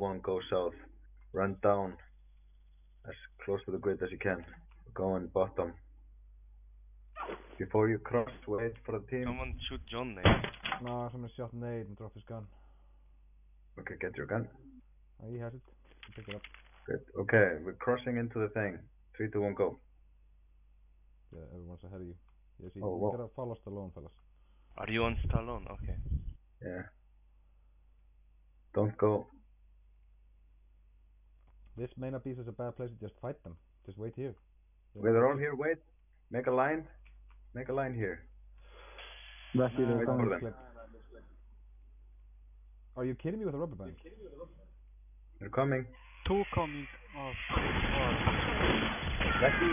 one, go south. Run down as close to the grid as you can. Going bottom. Before you cross, wait for the team. Someone shoot John there. No, someone shot nade and dropped his gun. Okay, get your gun. Oh, he has it. He picked it up. Good. Okay, we're crossing into the thing. Three, two, one, go. Yeah, everyone's ahead of you. Yes, you Oh, you whoa. gotta follow Stallone, fellas. Are you on Stallone? Okay. Yeah. Don't go. This may not be such a bad place to just fight them. Just wait here. They're Wait, not they're all here. Wait. Make a line. Make a line here. That's Nah, wait for them. clip. Are you kidding me with a rubber band? They're coming. Two coming off. Becky,